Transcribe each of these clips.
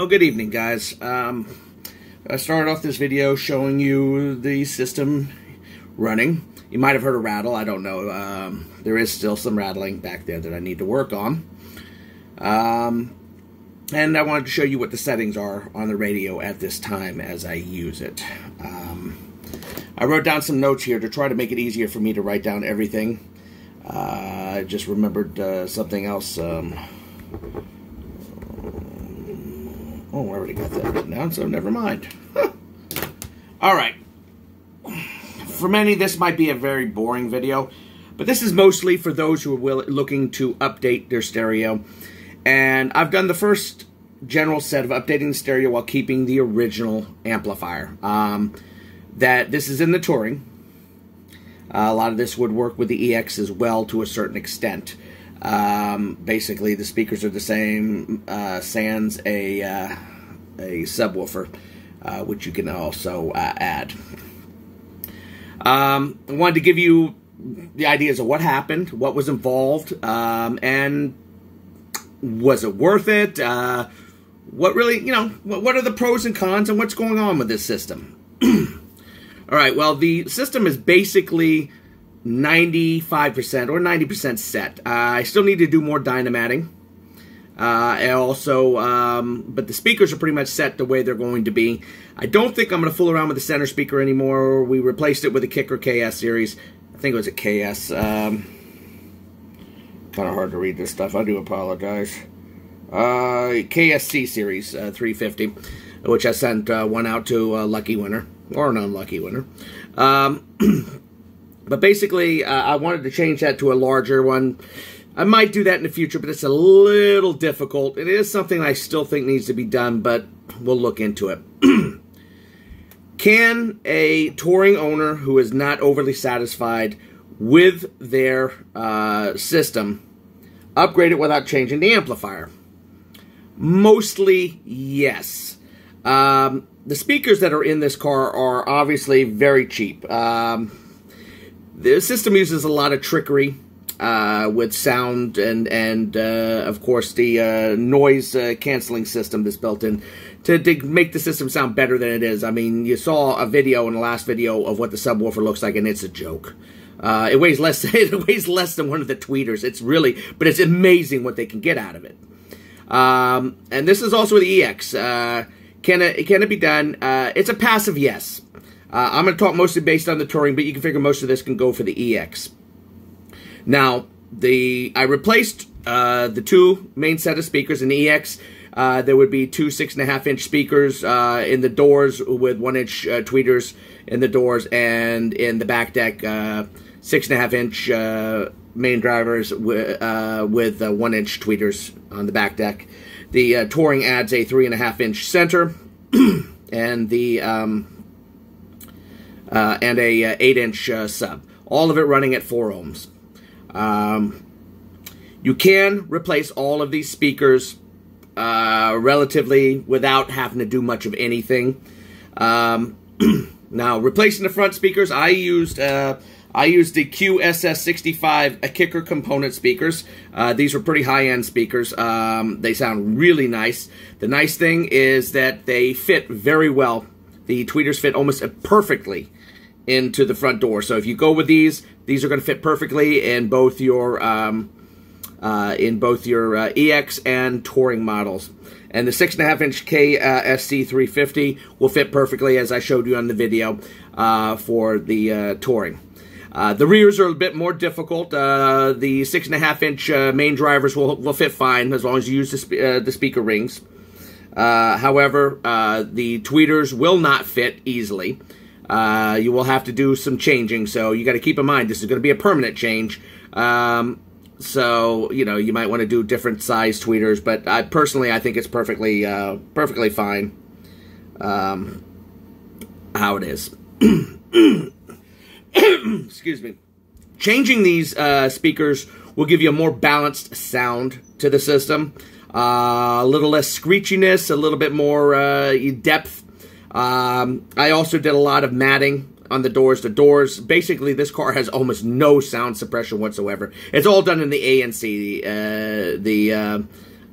Well, good evening, guys. Um, I started off this video showing you the system running. You might have heard a rattle. I don't know. Um, there is still some rattling back there that I need to work on. Um, and I wanted to show you what the settings are on the radio at this time as I use it. Um, I wrote down some notes here to try to make it easier for me to write down everything. Uh, I just remembered uh, something else. Oh, I already got that written down, so never mind. All right. For many, this might be a very boring video, but this is mostly for those who are looking to update their stereo. And I've done the first general set of updating the stereo while keeping the original amplifier. Um, that this is in the Touring. Uh, a lot of this would work with the EX as well to a certain extent. Um, basically, the speakers are the same, uh, sans a uh, a subwoofer, uh, which you can also uh, add. Um, I wanted to give you the ideas of what happened, what was involved, um, and was it worth it? Uh, what really, you know, what, what are the pros and cons, and what's going on with this system? All right, well, the system is basically 95% or 90% set. Uh, I still need to do more dynamatting. Uh, also, um, but the speakers are pretty much set the way they're going to be. I don't think I'm going to fool around with the center speaker anymore. We replaced it with a Kicker KS series. I think it was a KS. Um, kind of hard to read this stuff. I do apologize. Uh, KSC series uh, 350, which I sent uh, one out to a lucky winner or an unlucky winner. Um, But basically, uh, I wanted to change that to a larger one. I might do that in the future, but it's a little difficult. It is something I still think needs to be done, but we'll look into it. Can a touring owner who is not overly satisfied with their uh, system upgrade it without changing the amplifier? Mostly, yes. Um, the speakers that are in this car are obviously very cheap. Um, the system uses a lot of trickery uh, with sound and and uh, of course the uh, noise uh, canceling system that's built in to, to, make the system sound better than it is. I mean, you saw a video in the last video of what the subwoofer looks like, and it's a joke. Uh, it weighs less. it weighs less than one of the tweeters. It's really, but it's amazing what they can get out of it. Um, and this is also the EX. Uh, can it can it be done? it's a passive yes. Uh, I'm going to talk mostly based on the touring, but you can figure most of this can go for the EX. Now, the I replaced uh, the two main set of speakers in the EX. Uh, there would be two six and a half inch speakers uh, in the doors with one inch uh, tweeters in the doors, and in the back deck, uh, six and a half inch main drivers with, with one inch tweeters on the back deck. The touring adds a three and a half inch center, and the um, uh, and a uh, 8 inch uh, sub. All of it running at 4 ohms. Um, you can replace all of these speakers uh, relatively without having to do much of anything. Um, now, replacing the front speakers, I used uh, I used the QSS65 a kicker component speakers. Uh, these were pretty high-end speakers. Um, they sound really nice. The nice thing is that they fit very well. The tweeters fit almost perfectly into the front door. So if you go with these, these are going to fit perfectly in both your um, uh, in both your uh, EX and Touring models. And the 6.5 inch KSC 350 will fit perfectly as I showed you on the video uh, for the uh, Touring. Uh, the rears are a bit more difficult. Uh, the 6.5 inch main drivers will, will fit fine as long as you use the, the speaker rings. However, uh, the tweeters will not fit easily. Uh, you will have to do some changing, so you got to keep in mind this is going to be a permanent change. Um, so you know you might want to do different size tweeters, but I personally I think it's perfectly uh, perfectly fine um, how it is. Excuse me. Changing these uh, speakers will give you a more balanced sound to the system. Uh, a little less screechiness, a little bit more uh, depth um, I also did a lot of matting on the doors. The doors, basically, this car has almost no sound suppression whatsoever. It's all done in the ANC, uh, the uh,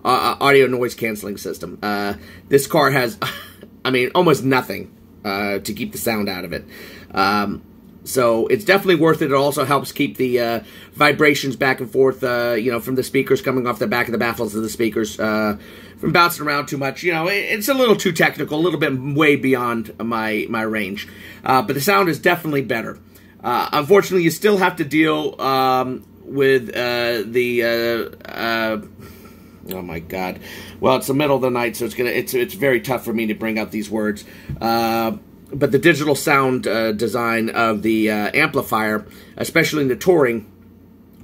uh, audio noise canceling system. Uh, this car has, I mean, almost nothing uh, to keep the sound out of it. Um, so it's definitely worth it. It also helps keep the uh, vibrations back and forth, uh, you know, from the speakers coming off the back of the baffles of the speakers uh, from bouncing around too much. You know, it, it's a little too technical, a little bit way beyond my my range. Uh, but the sound is definitely better. Uh, unfortunately, you still have to deal um, with uh, the. Oh my God! Well, it's the middle of the night, so it's gonna it's it's very tough for me to bring out these words. But the digital sound uh, design of the uh, amplifier, especially in the touring,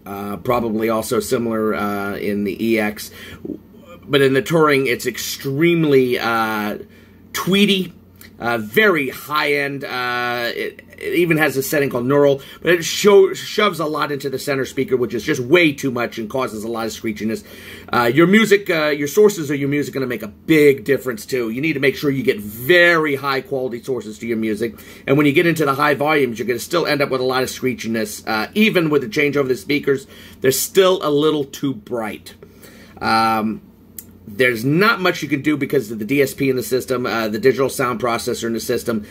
uh, probably also similar uh, in the EX, but in the touring, it's extremely uh, tweedy, uh, very high end. It, it, even has a setting called neural, but it show, shoves a lot into the center speaker, which is just way too much and causes a lot of screechiness. Your music, your sources of your music, going to make a big difference too. You need to make sure you get very high quality sources to your music, and when you get into the high volumes, you're going to still end up with a lot of screechiness. Uh, even with the change over the speakers, they're still a little too bright. Um, there's not much you can do because of the DSP in the system, uh, the digital sound processor in the system.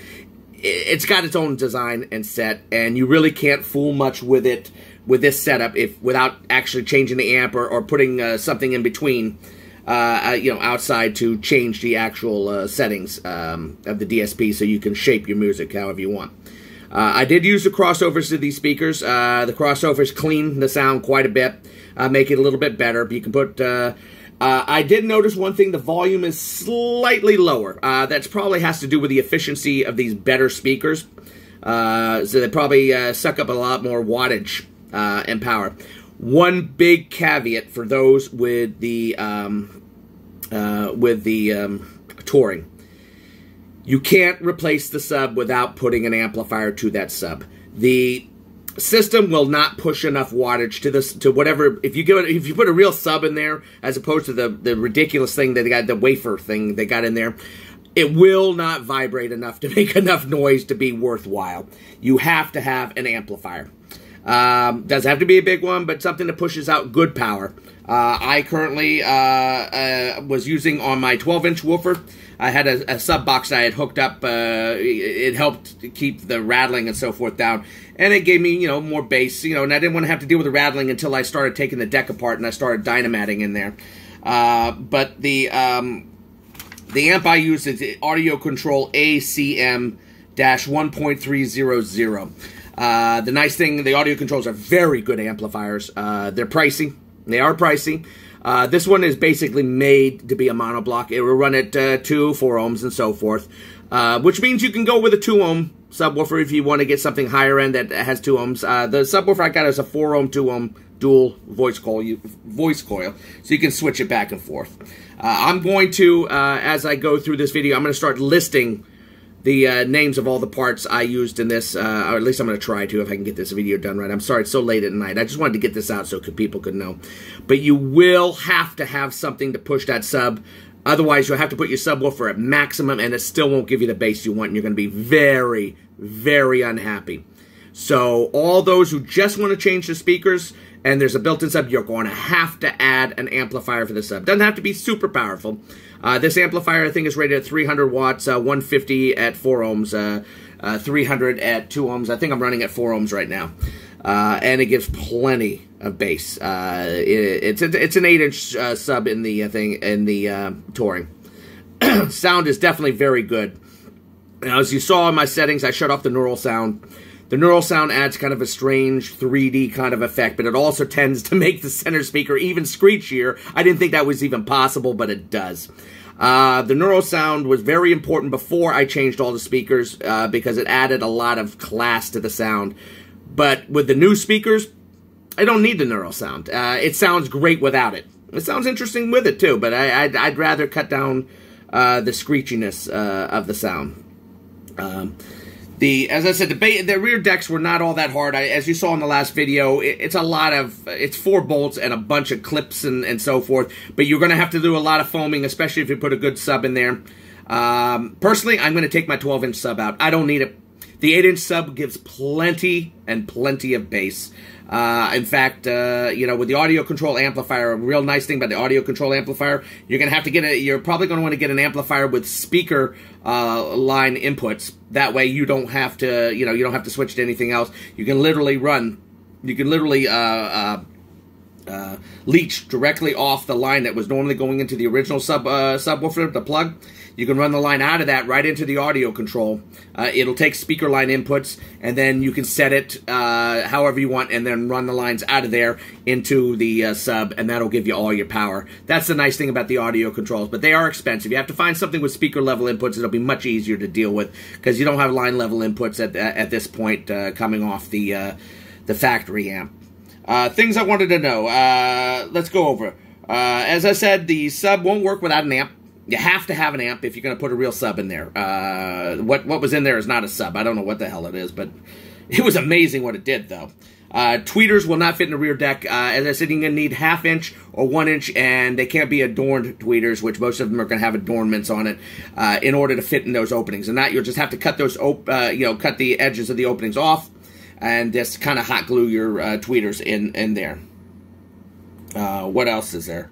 It's got its own design and set, and you really can't fool much with it with this setup if without actually changing the amp or, or putting uh, something in between. Uh, uh, you know, outside to change the actual uh, settings um, of the DSP so you can shape your music however you want. Uh, I did use the crossovers to these speakers. Uh, the crossovers clean the sound quite a bit, uh, make it a little bit better. But You can put. I did notice one thing: the volume is slightly lower. that probably has to do with the efficiency of these better speakers. so they probably suck up a lot more wattage and power. One big caveat for those with the um, uh, with the um, touring. You can't replace the sub without putting an amplifier to that sub. The system will not push enough wattage to this to whatever if you give it if you put a real sub in there as opposed to the the ridiculous thing that they got the wafer thing they got in there it will not vibrate enough to make enough noise to be worthwhile you have to have an amplifier um, doesn't have to be a big one, but something that pushes out good power. Uh, I currently uh, uh, was using on my 12 inch woofer. I had a, a sub box I had hooked up. Uh, it helped keep the rattling and so forth down, and it gave me you know more bass. You know, and I didn't want to have to deal with the rattling until I started taking the deck apart and I started dynamating in there. Uh, but the um, the amp I use is Audio Control ACM 1.300. Uh, the nice thing, the audio controls are very good amplifiers. Uh, they're pricey. They are pricey. Uh, this one is basically made to be a monoblock. It will run at uh, 2, 4 ohms, and so forth. Uh, which means you can go with a 2 ohm subwoofer if you want to get something higher end that has 2 ohms. Uh, the subwoofer I got is a 4 ohm, 2 ohm dual voice coil, voice coil, so you can switch it back and forth. I'm going to, as I go through this video, I'm going to start listing the uh, names of all the parts I used in this, uh, or at least I'm going to try to if I can get this video done right. I'm sorry it's so late at night. I just wanted to get this out so could, people could know. But you will have to have something to push that sub. Otherwise, you'll have to put your subwoofer at maximum, and it still won't give you the bass you want, and you're going to be very, very unhappy. So all those who just want to change the speakers, and there's a built-in sub, you're going to have to add an amplifier for the sub. Doesn't have to be super powerful. Uh, this amplifier, I think, is rated at 300 watts, uh, 150 at 4 ohms, uh, uh 300 at 2 ohms. I think I'm running at 4 ohms right now. Uh, and it gives plenty of bass. It, it's it's an 8-inch sub in the thing in the touring. sound is definitely very good. Now, as you saw in my settings, I shut off the neural sound. The neural sound adds kind of a strange 3D kind of effect, but it also tends to make the center speaker even screechier. I didn't think that was even possible, but it does. Uh, the neural sound was very important before I changed all the speakers uh, because it added a lot of class to the sound. But with the new speakers, I don't need the neural sound. Uh, it sounds great without it. It sounds interesting with it too, but I, would rather cut down uh, the screechiness uh, of the sound. Um, the as I said, the, the rear decks were not all that hard. I, as you saw in the last video, it, it's a lot of it's four bolts and a bunch of clips and, and so forth. But you're going to have to do a lot of foaming, especially if you put a good sub in there. Um, personally, I'm going to take my 12 inch sub out. I don't need it. The 8 inch sub gives plenty and plenty of bass. Uh, in fact, uh, you know, with the audio control amplifier, a real nice thing about the audio control amplifier, you're gonna have to get a. You're probably gonna want to get an amplifier with speaker uh, line inputs. That way, you don't have to, you know, you don't have to switch to anything else. You can literally run. You can literally uh, uh, uh, leech directly off the line that was normally going into the original sub subwoofer, the plug. You can run the line out of that right into the audio control. Uh, it'll take speaker line inputs, and then you can set it uh, however you want, and then run the lines out of there into the uh, sub, and that'll give you all your power. That's the nice thing about the audio controls, but they are expensive. You have to find something with speaker level inputs. It'll be much easier to deal with because you don't have line level inputs at at this point uh, coming off the uh, the factory amp. Uh, things I wanted to know. Uh, let's go over. Uh, as I said, the sub won't work without an amp. You have to have an amp if you're going to put a real sub in there. Uh, what what was in there is not a sub. I don't know what the hell it is, but it was amazing what it did, though. Uh, tweeters will not fit in the rear deck. Uh, as I said, you're going to need half inch or one inch, and they can't be adorned tweeters, which most of them are going to have adornments on it, uh, in order to fit in those openings. And that you'll just have to cut those, op- uh, you know, cut the edges of the openings off and just kind of hot glue your uh, tweeters in in there. Uh, what else is there?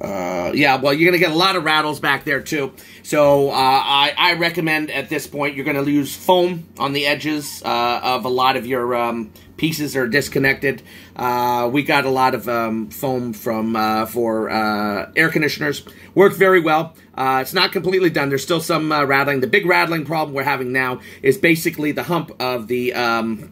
Uh, yeah, well, you're gonna get a lot of rattles back there too. So uh, I, I recommend at this point you're gonna use foam on the edges uh, of a lot of your um, pieces are disconnected. Uh, we got a lot of um, foam from uh, for uh, air conditioners. Worked very well. it's not completely done. There's still some rattling. The big rattling problem we're having now is basically the hump of the um,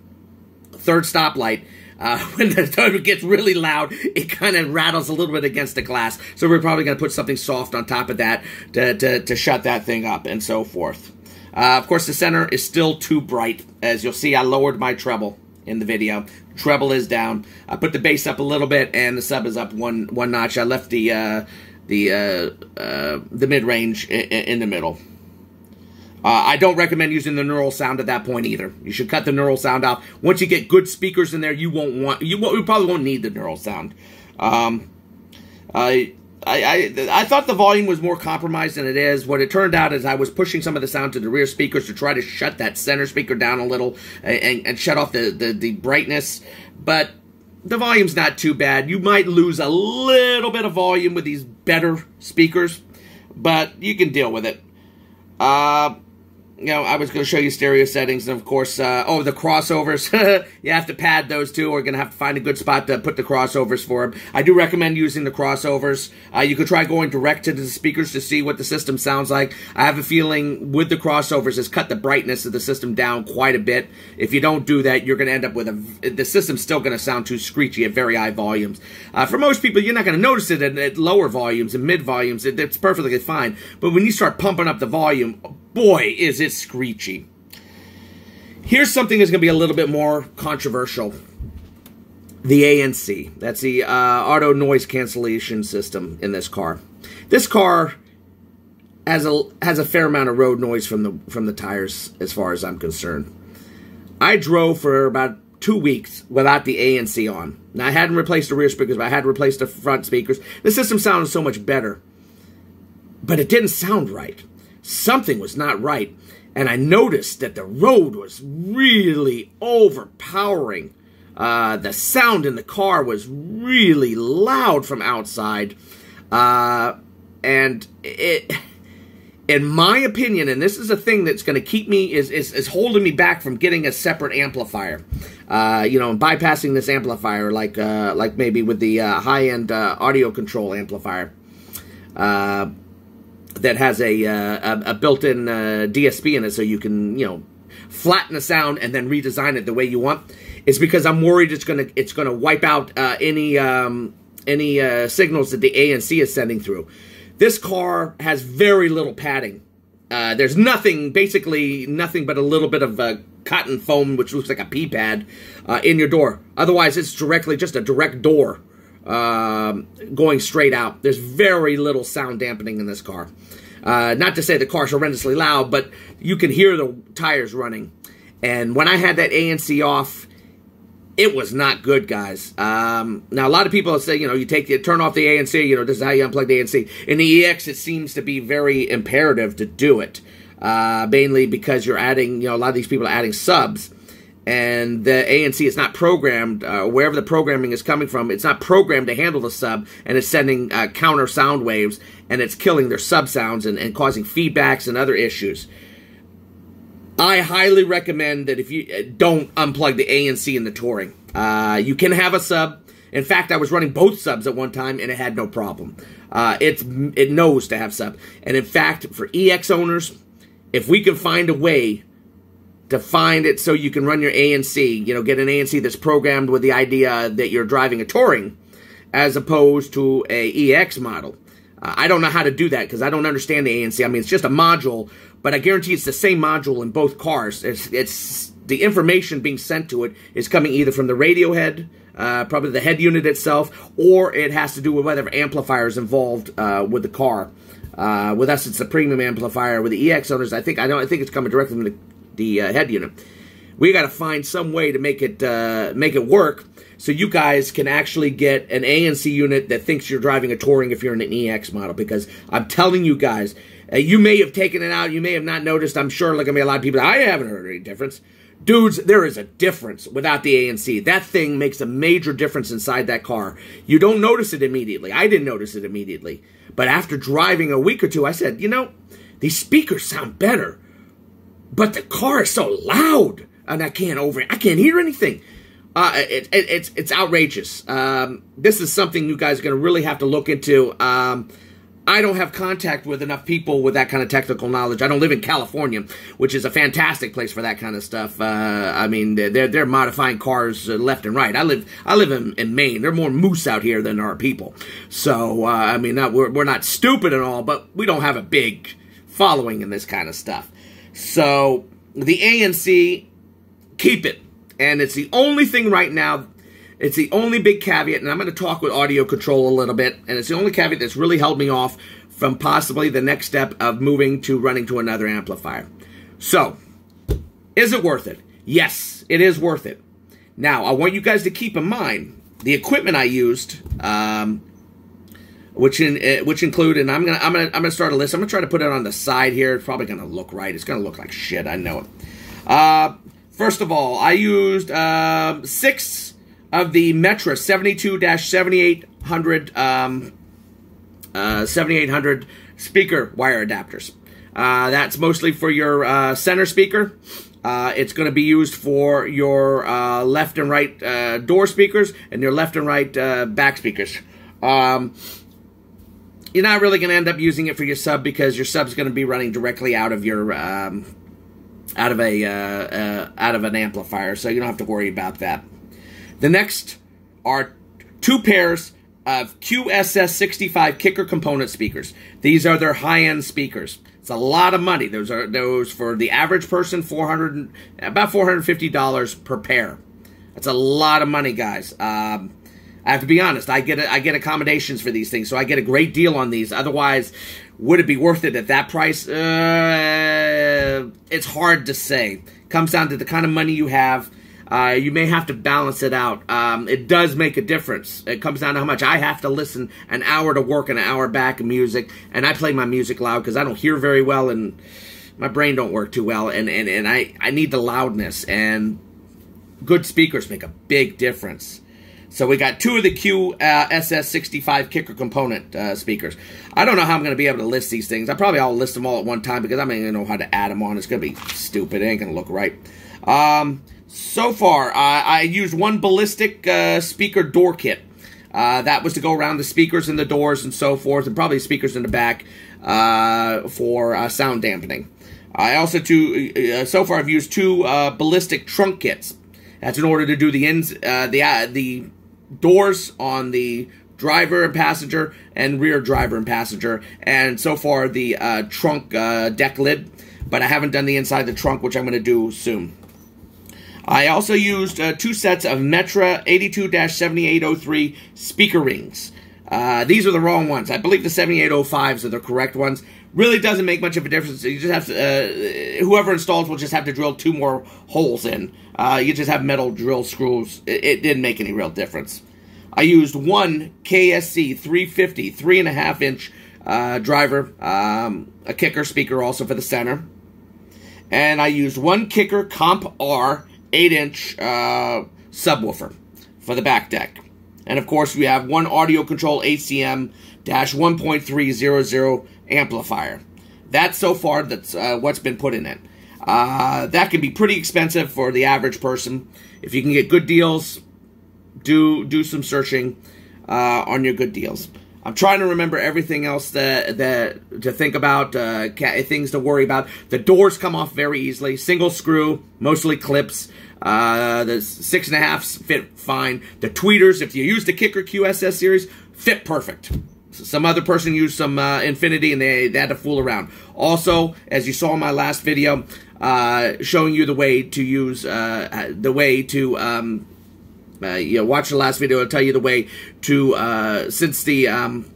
third stoplight. Uh, when the motor gets really loud, it kind of rattles a little bit against the glass. So we're probably going to put something soft on top of that to, to, to shut that thing up and so forth. Uh, of course, the center is still too bright. As you'll see, I lowered my treble in the video. Treble is down. I put the bass up a little bit, and the sub is up one one notch. I left the uh, the uh, uh, the mid range in, in the middle. Uh, I don't recommend using the neural sound at that point either. You should cut the neural sound off. Once you get good speakers in there, you won't want you, won't, you probably won't need the neural sound. Um, I, I, I I thought the volume was more compromised than it is. What it turned out is I was pushing some of the sound to the rear speakers to try to shut that center speaker down a little and, and shut off the, the, the brightness. But the volume's not too bad. You might lose a little bit of volume with these better speakers, but you can deal with it. Uh, you know, I was going to show you stereo settings, and of course, uh, oh, the crossovers. you have to pad those too. We're going to have to find a good spot to put the crossovers for them. I do recommend using the crossovers. Uh, you could try going direct to the speakers to see what the system sounds like. I have a feeling with the crossovers, it's cut the brightness of the system down quite a bit. If you don't do that, you're going to end up with a. The system's still going to sound too screechy at very high volumes. Uh, for most people, you're not going to notice it at, at, lower volumes and mid volumes. It, it's perfectly fine. But when you start pumping up the volume, boy, is it screechy. Here's something that's going to be a little bit more controversial. The ANC. That's the uh, auto noise cancellation system in this car. This car has a has a fair amount of road noise from the from the tires, as far as I'm concerned. I drove for about two weeks without the ANC on. Now I hadn't replaced the rear speakers, but I had replaced the front speakers. The system sounded so much better, but it didn't sound right something was not right. And I noticed that the road was really overpowering. Uh, the sound in the car was really loud from outside. Uh, and it, in my opinion, and this is a thing that's going to keep me, is, is, is, holding me back from getting a separate amplifier. Uh, you know, bypassing this amplifier, like, uh, like maybe with the uh, high end uh, audio control amplifier. That has a uh, a, a built-in uh, DSP in it, so you can you know flatten the sound and then redesign it the way you want. Is because I'm worried it's gonna it's gonna wipe out uh, any um, any uh, signals that the ANC is sending through. This car has very little padding. Uh, there's nothing, basically nothing but a little bit of uh, cotton foam, which looks like a pee pad, in your door. Otherwise, it's directly just a direct door um, going straight out. There's very little sound dampening in this car. Uh, not to say the car's horrendously loud, but you can hear the tires running. And when I had that ANC off, it was not good, guys. Um, now, a lot of people say, you know, you take the, turn off the ANC, you know, this is how you unplug the ANC. In the EX, it seems to be very imperative to do it. uh, mainly because you're adding, you know, a lot of these people are adding subs, and the ANC is not programmed, uh, wherever the programming is coming from, it's not programmed to handle the sub, and it's sending uh, counter sound waves, and it's killing their sub sounds and, and causing feedbacks and other issues. I highly recommend that if you uh, don't unplug the ANC in the touring. Uh, you can have a sub. In fact, I was running both subs at one time and it had no problem. Uh, it's it knows to have sub, and in fact, for EX owners, if we can find a way to find it so you can run your ANC, you know, get an ANC that's programmed with the idea that you're driving a touring, as opposed to a EX model. Uh, I don't know how to do that because I don't understand the ANC. I mean, it's just a module, but I guarantee it's the same module in both cars. It's, it's the information being sent to it is coming either from the radio head, uh, probably the head unit itself, or it has to do with whatever amplifier is involved uh, with the car. Uh, with us, it's the premium amplifier. With the EX owners, I think I don't. I think it's coming directly from the, the uh, head unit. We got to find some way to make it uh, make it work, so you guys can actually get an ANC unit that thinks you're driving a touring if you're in an EX model. Because I'm telling you guys, uh, you may have taken it out, you may have not noticed. I'm sure like gonna be a lot of people. I haven't heard any difference. Dudes, there is a difference without the ANC. That thing makes a major difference inside that car. You don't notice it immediately. I didn't notice it immediately. But after driving a week or two, I said, you know, these speakers sound better. But the car is so loud. And I can't over I can't hear anything. Uh, it, it, it's it's outrageous. Um, this is something you guys are going to really have to look into. Um, I don't have contact with enough people with that kind of technical knowledge. I don't live in California, which is a fantastic place for that kind of stuff. Uh, I mean, they're they're modifying cars uh, left and right. I live I live in, in Maine. There are more moose out here than there are people. So uh, I mean, not, we're we're not stupid and all, but we don't have a big following in this kind of stuff. So the ANC, keep it, and it's the only thing right now it's the only big caveat, and I'm going to talk with audio control a little bit, and it's the only caveat that's really held me off from possibly the next step of moving to running to another amplifier. So, is it worth it? Yes, it is worth it. Now, I want you guys to keep in mind the equipment I used, um, which in uh, which include, and I'm gonna I'm gonna I'm gonna start a list. I'm gonna try to put it on the side here. It's probably gonna look right. It's gonna look like shit. I know it. Uh, first of all, I used uh, six of the Metra 72-7800 um, uh, 7800 speaker wire adapters. Uh, that's mostly for your uh, center speaker. Uh, it's going to be used for your left and right door speakers and your left and right back speakers. Um, you're not really going to end up using it for your sub because your sub's going to be running directly out of your um, out of a out of an amplifier, so you don't have to worry about that. The next are two pairs of QSS65 kicker component speakers. These are their high-end speakers. It's a lot of money. Those are those for the average person, 400 about $450 per pair. That's a lot of money, guys. Um, I have to be honest. I get I get accommodations for these things, so I get a great deal on these. Otherwise, would it be worth it at that price? Uh, it's hard to say. Comes down to the kind of money you have uh, you may have to balance it out. Um, it does make a difference. It comes down to how much I have to listen an hour to work and an hour back in music, and I play my music loud because I don't hear very well and my brain don't work too well, and, and, and I, I need the loudness, and good speakers make a big difference. So we got two of the QSS65 uh, kicker component uh, speakers. I don't know how I'm going to be able to list these things. I probably I'll list them all at one time because not going to know how to add them on. It's going to be stupid. It ain't going to look right. Um, so far, uh, I used one ballistic uh, speaker door kit. Uh, that was to go around the speakers and the doors and so forth, and probably speakers in the back uh, for uh, sound dampening. I also, to, uh, so far, I've used two ballistic trunk kits. That's in order to do the ends, the the doors on the driver and passenger, and rear driver and passenger. And so far, the trunk deck lid, but I haven't done the inside the trunk, which I'm going to do soon. I also used uh, two sets of Metra 82-7803 speaker rings. Uh, these are the wrong ones. I believe the 7805s are the correct ones. Really doesn't make much of a difference. You just have to, uh, whoever installs will just have to drill two more holes in. Uh, you just have metal drill screws. It, it, didn't make any real difference. I used one KSC 350, three and a half inch uh, driver, um, a kicker speaker also for the center. and I used one Kicker Comp R 8-inch uh, subwoofer for the back deck. And of course, we have one audio control ACM 1.300 amplifier. That's so far that's uh, what's been put in it. Uh, that can be pretty expensive for the average person. If you can get good deals, do do some searching uh, on your good deals. I'm trying to remember everything else that that to think about, uh, things to worry about. The doors come off very easily, single screw, mostly clips. Uh, the six and a half fit fine. The tweeters, if you use the Kicker QSS series, fit perfect. Some other person used some uh, Infinity and they, they had to fool around. Also, as you saw in my last video, uh, showing you the way to use uh, the way to um, uh, you know, watch the last video. I'll tell you the way to, uh, since the um,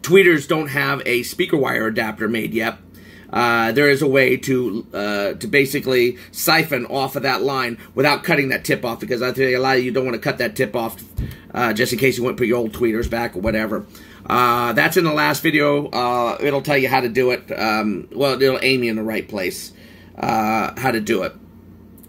tweeters don't have a speaker wire adapter made yet, uh, there is a way to uh, to basically siphon off of that line without cutting that tip off because I think a lot of you don't want to cut that tip off uh, just in case you want to put your old tweeters back or whatever. Uh, that's in the last video. Uh, it'll tell you how to do it. Um, well, it'll aim you in the right place uh, how to do it.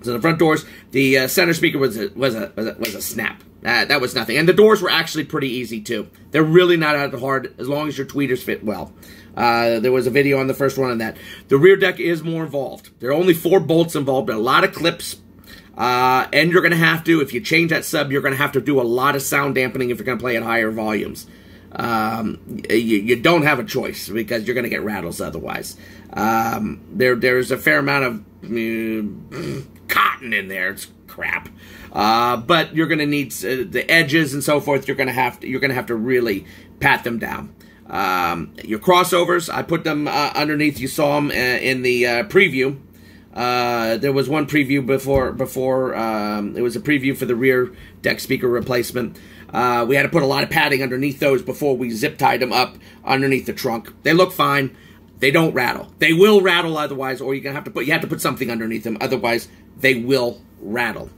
So the front doors, the uh, center speaker was a, was a, was a, snap. Uh, that was nothing. And the doors were actually pretty easy too. They're really not hard as long as your tweeters fit well. Uh, there was a video on the first one on that. The rear deck is more involved. There are only four bolts involved, but a lot of clips. And you're going to have to, if you change that sub, you're going to have to do a lot of sound dampening if you're going to play at higher volumes. Um, you, you, don't have a choice because you're going to get rattles otherwise. Um, there, there's a fair amount of uh, cotton in there. It's crap. Uh, but you're going to need uh, the edges and so forth. You're going to have to. You're going to have to really pat them down. Um, your crossovers, I put them uh, underneath. You saw them uh, in the uh, preview. there was one preview before. Before um, it was a preview for the rear deck speaker replacement. We had to put a lot of padding underneath those before we zip tied them up underneath the trunk. They look fine. They don't rattle. They will rattle otherwise, or you're gonna have to put you have to put something underneath them. Otherwise, they will rattle.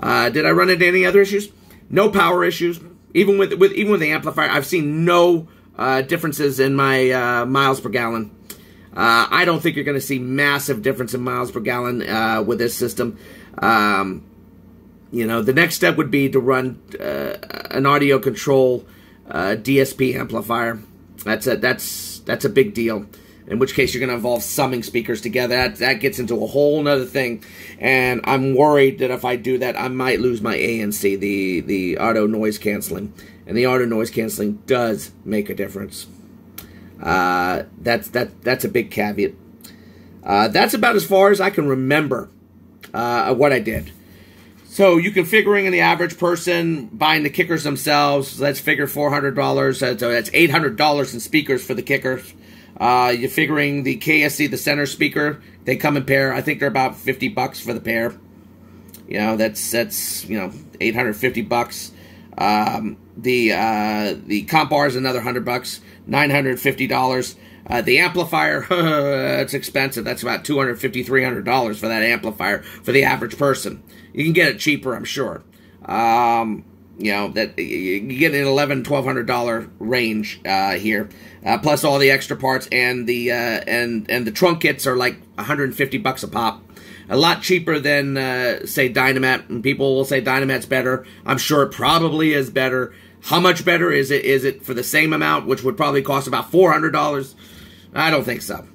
Uh, did I run into any other issues? No power issues. Even with with even with the amplifier, I've seen no uh, differences in my uh, miles per gallon. Uh, I don't think you're going to see massive difference in miles per gallon uh, with this system. Um, you know, the next step would be to run uh, an audio control DSP amplifier. That's a that's that's a big deal in which case you're going to involve summing speakers together. That, that gets into a whole other thing. And I'm worried that if I do that, I might lose my ANC, the, the auto noise canceling. And the auto noise canceling does make a difference. Uh, that's, that, that's a big caveat. Uh, that's about as far as I can remember uh, what I did. So you can figuring in the average person buying the kickers themselves. Let's figure four hundred dollars. So that's eight hundred dollars in speakers for the kickers. Uh, you're figuring the KSC, the center speaker, they come in pair. I think they're about 50 bucks for the pair. You know, that's, that's you know, 850 bucks. Um, the, uh, the comp bar is another 100 bucks, $950. Uh, the amplifier, it's expensive. That's about $250, $300 for that amplifier for the average person. You can get it cheaper, I'm sure. Um, you know that you get an eleven twelve hundred dollar range uh, here. Uh, plus all the extra parts and the uh, and and the trunk kits are like 150 bucks a pop. A lot cheaper than uh, say dynamat and people will say dynamat's better. I'm sure it probably is better. How much better is it is it for the same amount which would probably cost about $400 i don't think so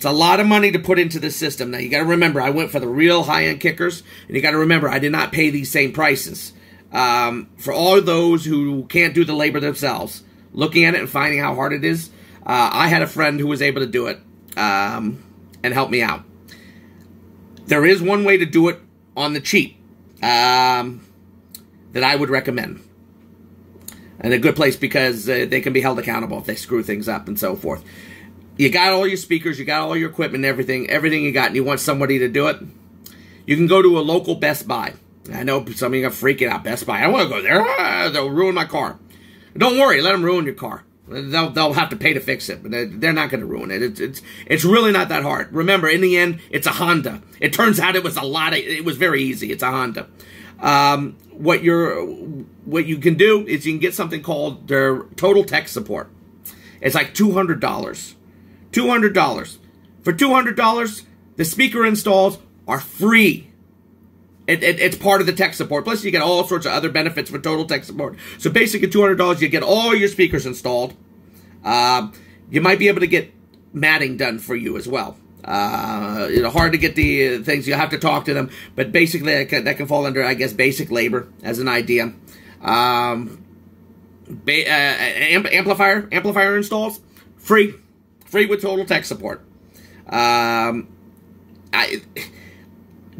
it's a lot of money to put into the system now you got to remember i went for the real high-end kickers and you got to remember i did not pay these same prices um, for all those who can't do the labor themselves, looking at it and finding how hard it is, uh, I had a friend who was able to do it um, and help me out. There is one way to do it on the cheap um, that I would recommend. And a good place because uh, they can be held accountable if they screw things up and so forth. You got all your speakers, you got all your equipment, everything, everything you got, and you want somebody to do it. You can go to a local Best Buy. I know some of you are freaking out. Best Buy. I don't want to go there. Ah, they'll ruin my car. Don't worry. Let them ruin your car. They'll, they'll have to pay to fix it, but they're not going to ruin it. It's, it's, it's really not that hard. Remember, in the end, it's a Honda. It turns out it was a lot of, it was very easy. It's a Honda. Um, what you're, what you can do is you can get something called their total tech support. It's like $200. $200. For $200, The speaker installs are free. It, it, it's part of the tech support. Plus, you get all sorts of other benefits for total tech support. So, basically, $200, you get all your speakers installed. Uh, you might be able to get matting done for you as well. Uh, you know, hard to get the things. You have to talk to them, but basically that can, that can fall under, I guess, basic labor as an idea. Um, uh, amp- amplifier amplifier installs free, free with total tech support. Um, I,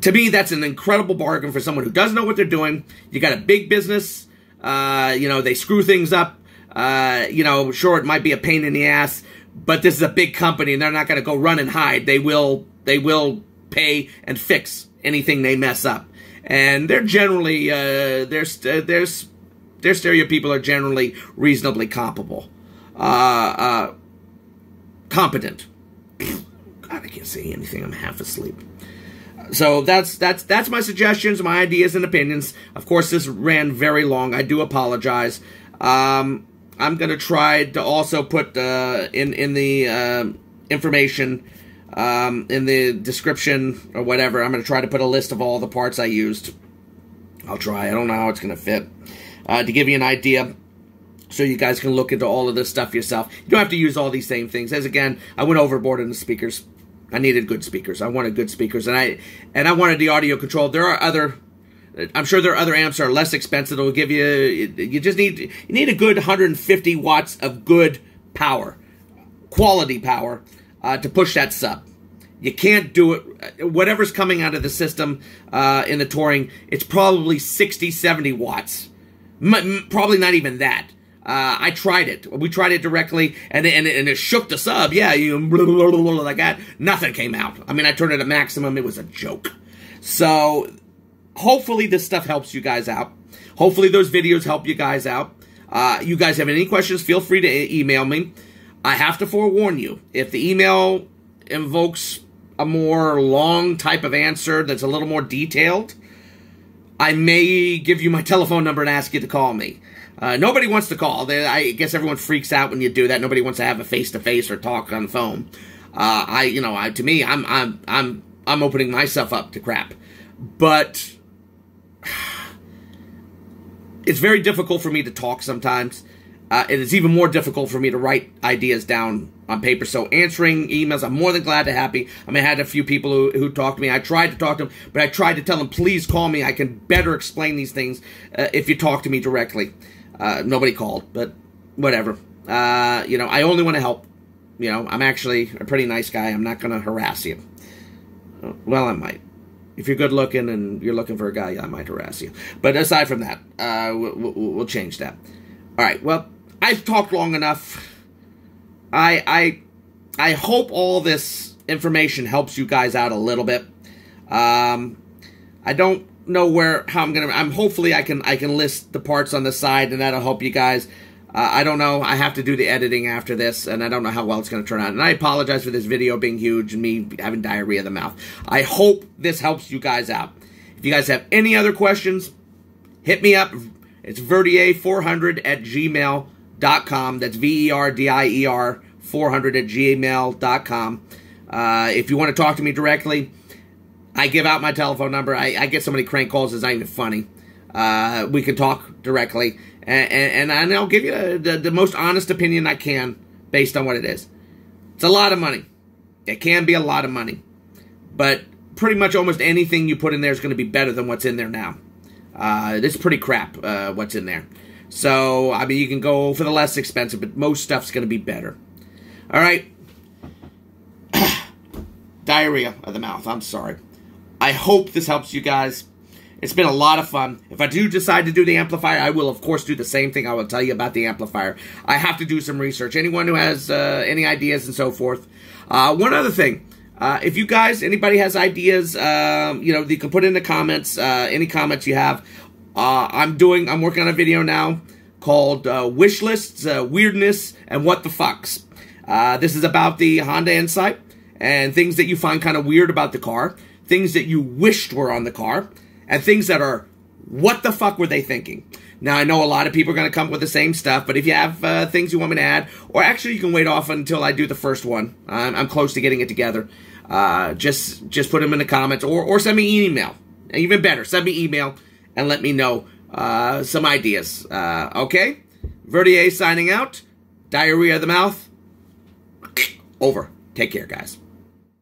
to me, that's an incredible bargain for someone who doesn't know what they're doing. You got a big business. Uh, you know, they screw things up. Uh, you know, sure, it might be a pain in the ass, but this is a big company, and they're not going to go run and hide. They will, they will pay and fix anything they mess up. And they're generally, uh, there's, there's, their stereo people are generally reasonably comparable, uh, uh, competent. God, I can't say anything. I'm half asleep. So that's that's that's my suggestions, my ideas and opinions. Of course, this ran very long. I do apologize. Um, I'm gonna try to also put uh, in in the uh, information um, in the description or whatever. I'm gonna try to put a list of all the parts I used. I'll try. I don't know how it's gonna fit uh, to give you an idea. So you guys can look into all of this stuff yourself. You don't have to use all these same things. As again, I went overboard in the speakers. I needed good speakers. I wanted good speakers, and I and I wanted the audio control. There are other. I'm sure there are other amps that are less expensive will give you. You just need you need a good 150 watts of good power, quality power, uh, to push that sub. You can't do it. Whatever's coming out of the system uh, in the touring, it's probably 60, 70 watts. M- probably not even that. Uh, I tried it. We tried it directly, and and, and it shook the sub. Yeah, you blah, blah, blah, like that. Nothing came out. I mean, I turned it at maximum. It was a joke. So, hopefully, this stuff helps you guys out. Hopefully, those videos help you guys out. Uh, you guys have any questions? Feel free to email me. I have to forewarn you if the email invokes a more long type of answer that's a little more detailed. I may give you my telephone number and ask you to call me. Uh, nobody wants to call. They, I guess everyone freaks out when you do that. Nobody wants to have a face to face or talk on the phone. Uh, I, you know, I, to me, I'm, I'm, I'm, I'm opening myself up to crap. But it's very difficult for me to talk sometimes. Uh, it is even more difficult for me to write ideas down on paper. So answering emails, I'm more than glad to happy. I mean, I had a few people who, who talked to me. I tried to talk to them, but I tried to tell them, please call me. I can better explain these things uh, if you talk to me directly. Uh, nobody called, but whatever. Uh, you know, I only want to help. You know, I'm actually a pretty nice guy. I'm not going to harass you. Well, I might. If you're good looking and you're looking for a guy, I might harass you. But aside from that, uh, we'll, we'll change that. All right. Well, I've talked long enough. I I I hope all this information helps you guys out a little bit. Um, I don't know where how I'm gonna. I'm hopefully I can I can list the parts on the side and that'll help you guys. Uh, I don't know. I have to do the editing after this, and I don't know how well it's going to turn out. And I apologize for this video being huge and me having diarrhea of the mouth. I hope this helps you guys out. If you guys have any other questions, hit me up. It's verdier400 at gmail.com. That's V E R D I E R 400 at gmail.com. Uh, if you want to talk to me directly, I give out my telephone number. I, I get so many crank calls, it's not even funny. Uh, we can talk directly, and, and, and I'll give you the, the most honest opinion I can based on what it is. It's a lot of money. It can be a lot of money. But pretty much almost anything you put in there is going to be better than what's in there now. Uh, it's pretty crap uh, what's in there. So, I mean, you can go for the less expensive, but most stuff's going to be better. All right. Diarrhea of the mouth. I'm sorry. I hope this helps you guys. It's been a lot of fun. If I do decide to do the amplifier, I will, of course, do the same thing. I will tell you about the amplifier. I have to do some research. Anyone who has uh, any ideas and so forth. Uh, one other thing. Uh, if you guys, anybody has ideas, um, you know, you can put in the comments, uh, any comments you have. Uh, I'm doing, I'm working on a video now called uh, Wish Lists, Weirdness, and What the Fucks. this is about the Honda Insight and things that you find kind of weird about the car things that you wished were on the car, and things that are What the fuck were they thinking? Now, I know a lot of people are going to come up with the same stuff, but if you have uh, things you want me to add, or actually you can wait off until I do the first one. I'm, I'm close to getting it together. Uh, just just put them in the comments, or, or send me an email. Even better, send me email and let me know uh, some ideas. Uh, okay? Verdier signing out. Diarrhea of the mouth. Over. Take care, guys.